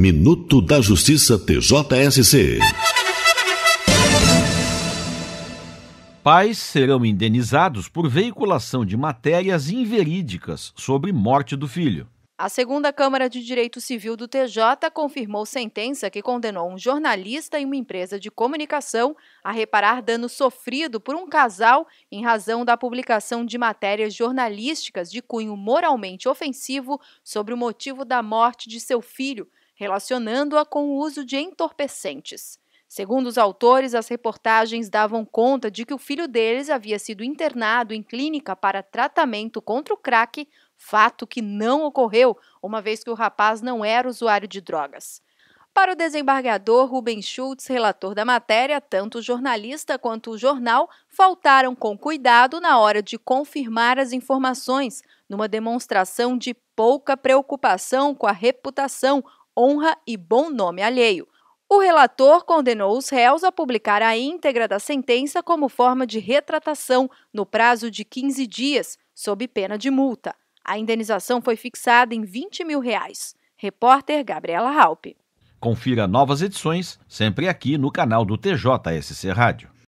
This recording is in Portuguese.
Minuto da Justiça TJSC. Pais serão indenizados por veiculação de matérias inverídicas sobre morte do filho. A segunda Câmara de Direito Civil do TJ confirmou sentença que condenou um jornalista e uma empresa de comunicação a reparar dano sofrido por um casal em razão da publicação de matérias jornalísticas de cunho moralmente ofensivo sobre o motivo da morte de seu filho, relacionando-a com o uso de entorpecentes. Segundo os autores, as reportagens davam conta de que o filho deles havia sido internado em clínica para tratamento contra o crack fato que não ocorreu, uma vez que o rapaz não era usuário de drogas. Para o desembargador Rubem Schultz, relator da matéria, tanto o jornalista quanto o jornal faltaram com cuidado na hora de confirmar as informações, numa demonstração de pouca preocupação com a reputação, honra e bom nome alheio. O relator condenou os réus a publicar a íntegra da sentença como forma de retratação no prazo de 15 dias, sob pena de multa. A indenização foi fixada em 20 mil reais. Repórter Gabriela Halpe. Confira novas edições sempre aqui no canal do TJSC Rádio.